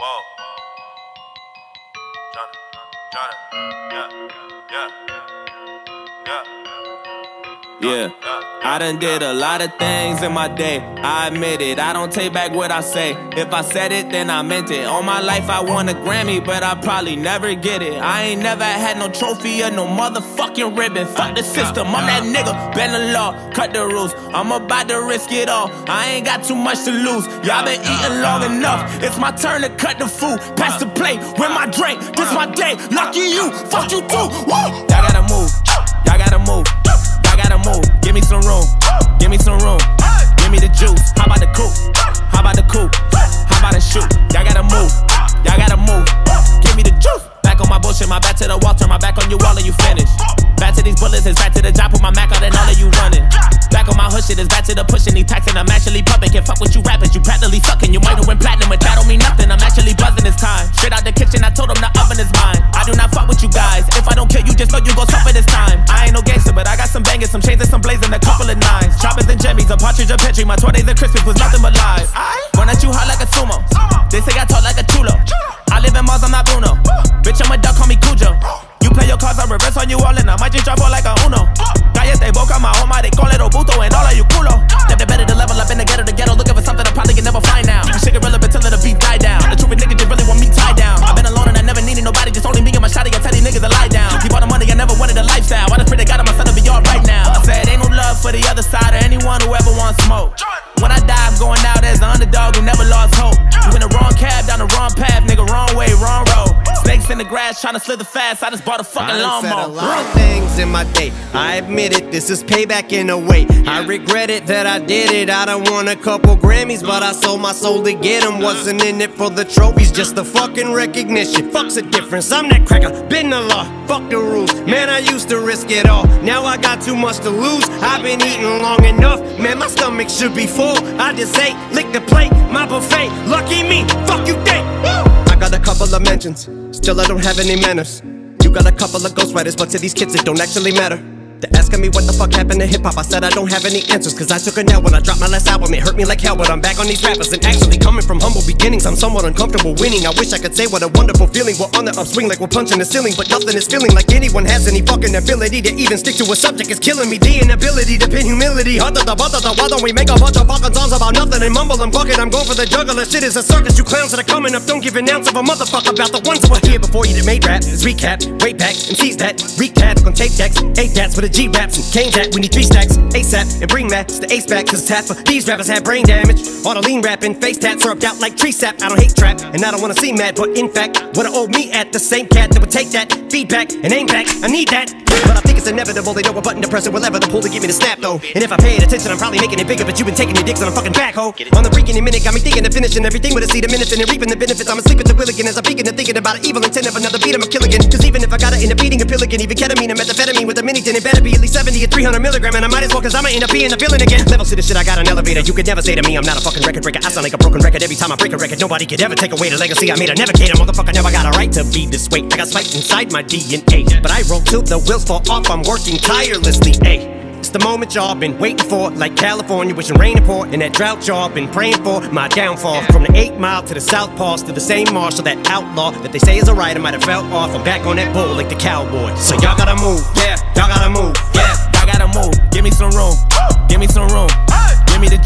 Whoa. Johnny, Johnny, yeah, yeah, yeah. Yeah, I done did a lot of things in my day. I admit it, I don't take back what I say. If I said it, then I meant it. All my life I won a Grammy, but I probably never get it. I ain't never had no trophy or no motherfucking ribbon. Fuck the system, I'm that nigga. Bend the law, cut the rules. I'm about to risk it all. I ain't got too much to lose. Y'all been eating long enough. It's my turn to cut the food. Pass the plate, with my drink. This my day. Lucky you, fuck you too. Woo! Y'all gotta move. Bullets, it's back to the job, put my Mac out and all of you running. Back on my hood shit, it's back to the pushing, these taxing, I'm actually pumping. Can't fuck with you rappers, you practically sucking. You might have went platinum, but that don't mean nothing. I'm actually buzzing this time. Straight out the kitchen, I told them the oven is mine. I do not fuck with you guys. If I don't kill you, just know you gon' suffer this time. I ain't no gangster, but I got some bangers, some chains and some blazing, a couple of nines. Choppers and jimmies, a partridge, a petri. My 20s and Christmas was nothing but lies. Run at you hot like a sumo. They say I talk like a chulo. I live in Mars, I'm not Bruno. Who Snakes in the grass, trying to slither fast. I just bought a fucking I lawnmower. said a lot of things in my day. I admit it, this is payback in a way. I regret it that I did it. I done won a couple Grammys, but I sold my soul to get them. Wasn't in it for the trophies, just the fucking recognition. Fuck's the difference. I'm that cracker, been the law. Fuck the rules. Man, I used to risk it all. Now I got too much to lose. I've been eating long enough. Man, my stomach should be full. I just ate, lick the plate, my buffet. Lucky me, fuck you think. Mentions, still I don't have any manners. You got a couple of ghostwriters, but to these kids it don't actually matter. They're asking me what the fuck happened to hip hop. I said I don't have any answers, cause I took a nap when I dropped my last album. It hurt me like hell, but I'm back on these rappers. And actually, coming from humble beginnings, I'm somewhat uncomfortable winning. I wish I could say what a wonderful feeling. We're on the upswing like we're punching the ceiling, but nothing is feeling like anyone has any fucking ability to even stick to a subject. It's killing me. The inability to pin humility. Why don't we make a bunch of fucking songs about nothing and mumble and it? I'm going for the juggler. Shit is a circus. You clowns that are coming up don't give an ounce of a motherfucker about the ones that were here before you that made rap. It's recap, way back, MCs that recap on tape decks, eight dats with a G raps and Kane that. We need three stacks ASAP and bring that. the ace back, cause it's of these rappers have brain damage. All the lean rapping, face tats syrup out like tree sap. I don't hate trap, and I don't wanna see mad, but in fact, what I owe me at the same cat that would take that feedback and aim back. I need that. But I think it's inevitable. They know what button to press or whatever to pull to give me the snap though. And if I paid attention, I'm probably making it bigger. But you've been taking your dicks on a fucking backhoe. On the freaking minute, got me thinking of finishing everything with a seed of minutes and reaping the benefits. I'm asleep at the wheel again as I begin to thinking about an evil intent of another beat. I'm a kill again. Cause even if I gotta end up beating a pill again, even ketamine and methamphetamine with a mini, then it better be at least 70 or 300 milligram. And I might as well, cause I'ma end up being a villain again. Levels to the shit, I got an elevator. You could never say to me, I'm not a fucking record breaker. I sound like a broken record every time I break a record. Nobody could ever take away the legacy I made. I a navigator, motherfucker never got a right to be this way. I got spiked inside my DNA. But I roll till the wheels fall off. I'm working tirelessly. Ayy. It's the moment y'all been waiting for, like California, wishing rain pour, and that drought y'all been praying for. My downfall from the eight mile to the south pass to the same Marshall, that outlaw that they say is a writer might have fell off. I'm back on that bull like the cowboy. So y'all gotta move, yeah, y'all gotta move, yeah, y'all gotta move. Give me some room, give me some room, give me the